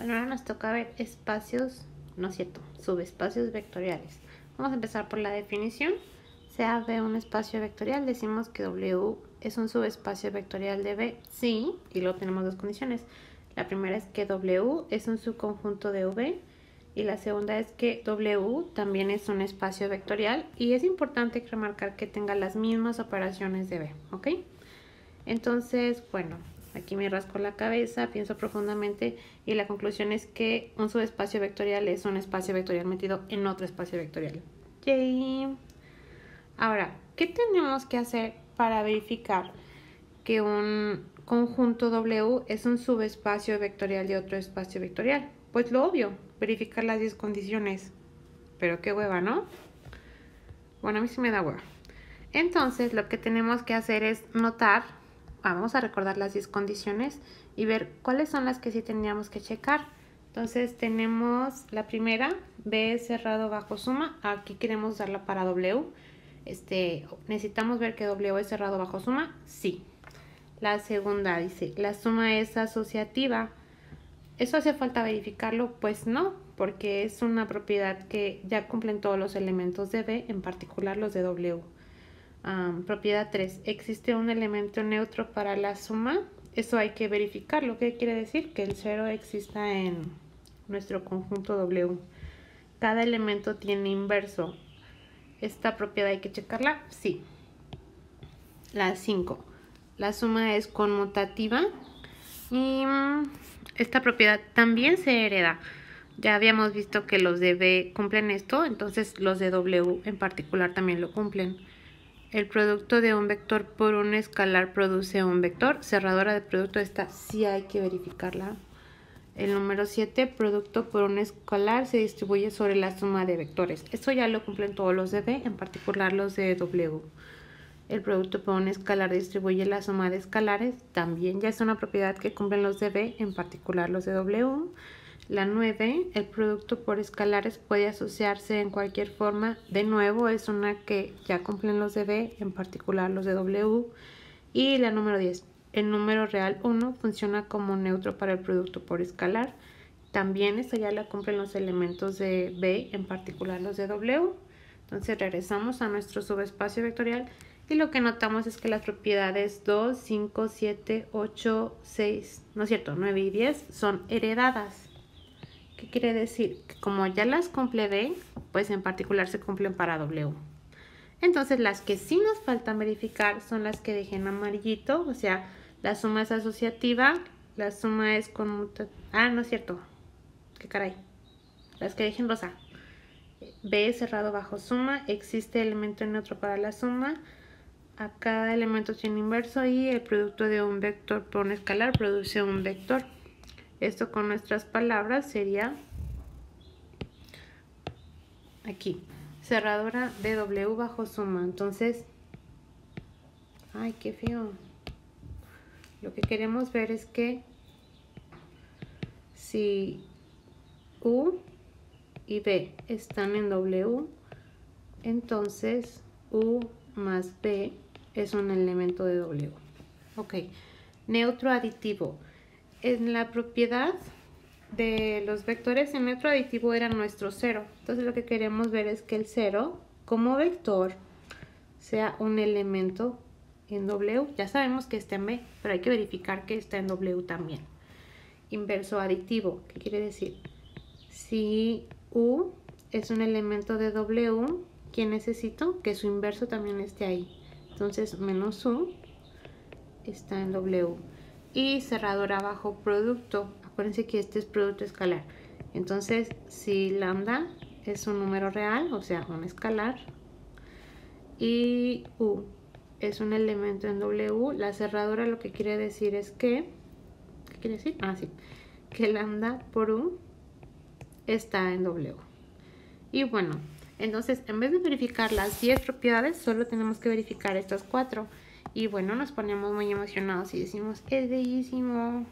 Bueno, ahora nos toca ver espacios, no es cierto, subespacios vectoriales. Vamos a empezar por la definición. Sea B un espacio vectorial, decimos que W es un subespacio vectorial de B, sí, y luego tenemos dos condiciones. La primera es que W es un subconjunto de V y la segunda es que W también es un espacio vectorial y es importante remarcar que tenga las mismas operaciones de B, ¿ok? Entonces, bueno, Aquí me rasco la cabeza, pienso profundamente y la conclusión es que un subespacio vectorial es un espacio vectorial metido en otro espacio vectorial. Yay. Ahora, ¿qué tenemos que hacer para verificar que un conjunto W es un subespacio vectorial de otro espacio vectorial? Pues lo obvio, verificar las 10 condiciones. Pero qué hueva, ¿no? Bueno, a mí sí me da hueva. Entonces, lo que tenemos que hacer es notar vamos a recordar las 10 condiciones y ver cuáles son las que sí tendríamos que checar. Entonces tenemos la primera, B cerrado bajo suma, aquí queremos usarla para W. Este, necesitamos ver que W es cerrado bajo suma, sí. La segunda dice, la suma es asociativa. ¿Eso hace falta verificarlo? Pues no, porque es una propiedad que ya cumplen todos los elementos de B, en particular los de W propiedad 3. ¿Existe un elemento neutro para la suma? Eso hay que verificarlo. ¿Qué quiere decir? Que el 0 exista en nuestro conjunto W. Cada elemento tiene inverso. ¿Esta propiedad hay que checarla? Sí. La 5. La suma es conmutativa y mm, esta propiedad también se hereda. Ya habíamos visto que los de B cumplen esto, entonces los de W en particular también lo cumplen. El producto de un vector por un escalar produce un vector. Cerradora de producto esta sí hay que verificarla. El número 7, producto por un escalar se distribuye sobre la suma de vectores. Esto ya lo cumplen todos los de B, en particular los de W. El producto por un escalar distribuye la suma de escalares. También ya es una propiedad que cumplen los de B, en particular los de W. La 9, el producto por escalares puede asociarse en cualquier forma. De nuevo, es una que ya cumplen los de B, en particular los de W. Y la número 10, el número real 1 funciona como neutro para el producto por escalar. También esta ya la cumplen los elementos de B, en particular los de W. Entonces regresamos a nuestro subespacio vectorial y lo que notamos es que las propiedades 2, 5, 7, 8, 6, no es cierto, 9 y 10 son heredadas. ¿Qué quiere decir? Que como ya las cumple B, pues en particular se cumplen para W. Entonces las que sí nos faltan verificar son las que dejé en amarillito, o sea, la suma es asociativa, la suma es conmutativa. Ah, no es cierto. ¿Qué caray? Las que dejé en rosa. B cerrado bajo suma, existe elemento neutro para la suma, a cada elemento tiene inverso y el producto de un vector por un escalar produce un vector. Esto con nuestras palabras sería aquí, cerradura de W bajo suma. Entonces, ay, qué feo. Lo que queremos ver es que si U y B están en W, entonces U más B es un elemento de W. Ok, neutro aditivo en la propiedad de los vectores en neutro aditivo era nuestro cero. Entonces lo que queremos ver es que el cero como vector sea un elemento en W. Ya sabemos que está en B, pero hay que verificar que está en W también. Inverso aditivo, ¿qué quiere decir? Si U es un elemento de W, ¿qué necesito? Que su inverso también esté ahí. Entonces menos U está en W y cerradura bajo producto. Acuérdense que este es producto escalar. Entonces, si lambda es un número real, o sea, un escalar, y u es un elemento en W, la cerradura lo que quiere decir es que, ¿qué quiere decir? Ah, sí, que lambda por u está en W. Y bueno, entonces en vez de verificar las 10 propiedades, solo tenemos que verificar estas 4. Y bueno, nos ponemos muy emocionados y decimos, es bellísimo.